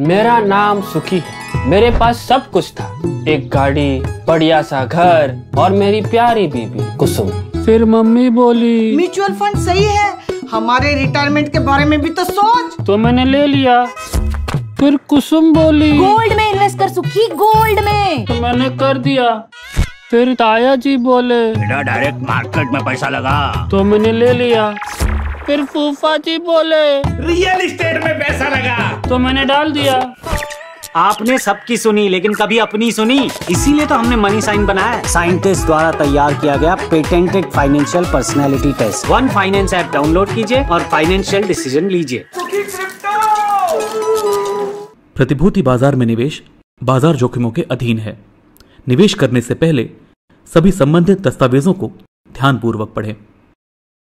मेरा नाम सुखी है। मेरे पास सब कुछ था। एक गाड़ी बढ़िया सा घर और मेरी प्यारी बीबी कुसुम। फिर मम्मी बोली म्यूचुअल फंड सही है। हमारे रिटायरमेंट के बारे में भी तो सोच। तो मैंने ले लिया। फिर कुसुम बोली गोल्ड में इन्वेस्ट कर सुखी गोल्ड में। तो मैंने कर दिया। फिर ताया जी बोले बेटा डायरेक्ट मार्केट में पैसा लगा। तो मैंने ले लिया। फिर फूफा जी बोले रियल एस्टेट में पैसा लगा। तो मैंने डाल दिया। आपने सबकी सुनी लेकिन कभी अपनी सुनी। इसीलिए तो हमने मनी साइन बनाया। साइंटिस्ट द्वारा तैयार किया गया patented financial personality test one finance app download कीजिए और फाइनेंशियल डिसीज़न लीजिए। प्रतिभूति बाज़ार में निवेश बाज़ार जोखिमों के अधीन है। निवेश करने से पहले सभी संबंधित दस्तावेजों को ध्यानपूर्वक पढ़ें।